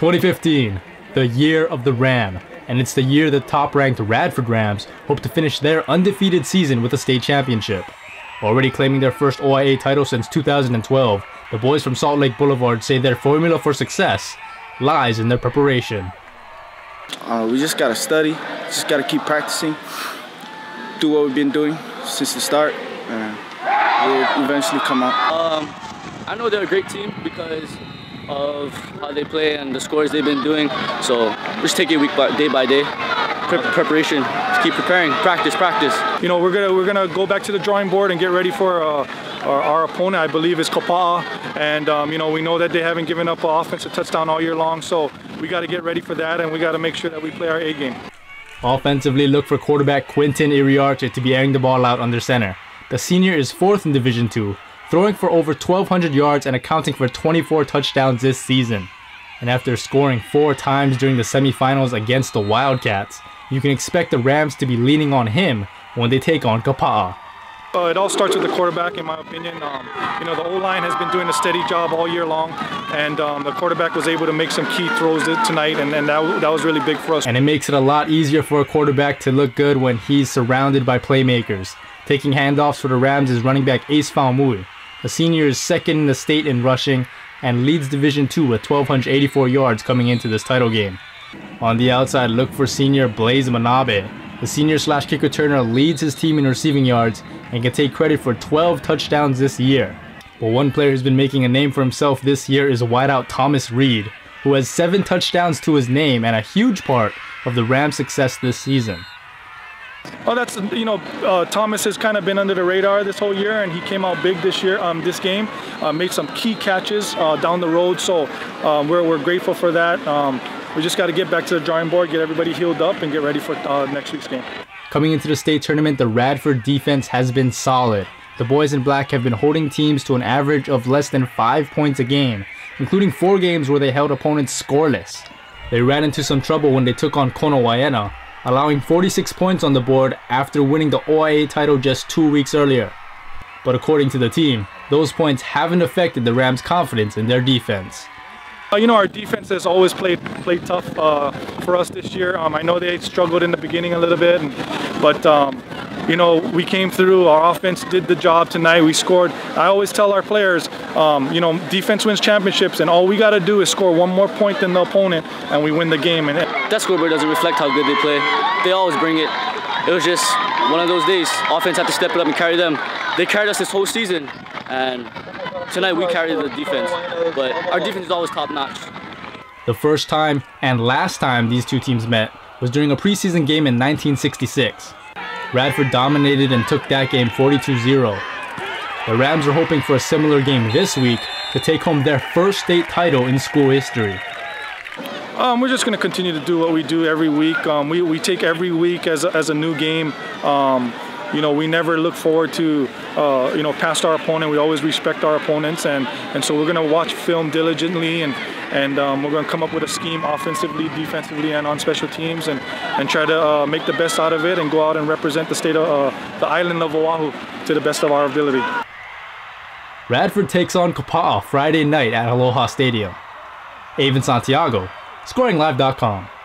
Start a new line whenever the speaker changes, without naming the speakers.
2015, the year of the Ram, and it's the year the top-ranked Radford Rams hope to finish their undefeated season with a state championship. Already claiming their first OIA title since 2012, the boys from Salt Lake Boulevard say their formula for success lies in their preparation.
Uh, we just gotta study, just gotta keep practicing, do what we've been doing since the start, and we'll eventually come out.
Um, I know they're a great team because of how they play and the scores they've been doing. So just take it week by day by day. Pre preparation, just keep preparing, practice, practice.
You know, we're gonna we're gonna go back to the drawing board and get ready for uh, our, our, opponent. I believe is Kapa'a, and um, you know we know that they haven't given up an offensive touchdown all year long. So we got to get ready for that, and we got to make sure that we play our A game.
Offensively, look for quarterback Quinton Iriarte to be airing the ball out under center. The senior is fourth in Division Two, throwing for over 1,200 yards and accounting for 24 touchdowns this season. And after scoring four times during the semifinals against the Wildcats, you can expect the Rams to be leaning on him when they take on Kapa'a.
Uh, it all starts with the quarterback, in my opinion. Um, you know, the O-line has been doing a steady job all year long, and um, the quarterback was able to make some key throws tonight, and, and that, that was really big for us.
And it makes it a lot easier for a quarterback to look good when he's surrounded by playmakers. Taking handoffs for the Rams is running back Ace Faumui. The senior is second in the state in rushing and leads Division II with 1,284 yards coming into this title game. On the outside, look for senior Blaise Manabe. The senior slash kick returner leads his team in receiving yards and can take credit for 12 touchdowns this year. But one player who's been making a name for himself this year is wideout Thomas Reed, who has 7 touchdowns to his name and a huge part of the Rams' success this season.
Oh, that's you know, uh, Thomas has kind of been under the radar this whole year, and he came out big this year, um, this game, uh, made some key catches uh, down the road. So um, we're we're grateful for that. Um, we just got to get back to the drawing board, get everybody healed up, and get ready for uh, next week's game.
Coming into the state tournament, the Radford defense has been solid. The boys in black have been holding teams to an average of less than five points a game, including four games where they held opponents scoreless. They ran into some trouble when they took on Konawaena, allowing 46 points on the board after winning the OIA title just two weeks earlier. But according to the team, those points haven't affected the Rams' confidence in their defense.
Uh, you know, our defense has always played played tough uh, for us this year. Um, I know they struggled in the beginning a little bit, and, but um, you know, we came through. Our offense did the job tonight. We scored. I always tell our players, um, you know, defense wins championships, and all we got to do is score one more point than the opponent, and we win the game. And
that scoreboard doesn't reflect how good they play. They always bring it. It was just one of those days. Offense had to step it up and carry them. They carried us this whole season, and tonight we carried the defense. But our defense is always top notch.
The first time and last time these two teams met was during a preseason game in 1966. Radford dominated and took that game 42-0. The Rams are hoping for a similar game this week to take home their first state title in school history.
Um, we're just going to continue to do what we do every week. Um, we, we take every week as a, as a new game. Um, you know, we never look forward to, uh, you know, past our opponent. We always respect our opponents, and, and so we're going to watch film diligently and and um, we're going to come up with a scheme offensively, defensively, and on special teams, and and try to uh, make the best out of it and go out and represent the state of uh, the island of Oahu to the best of our ability.
Radford takes on Kapa'a Friday night at Aloha Stadium. Avon Santiago, ScoringLive.com.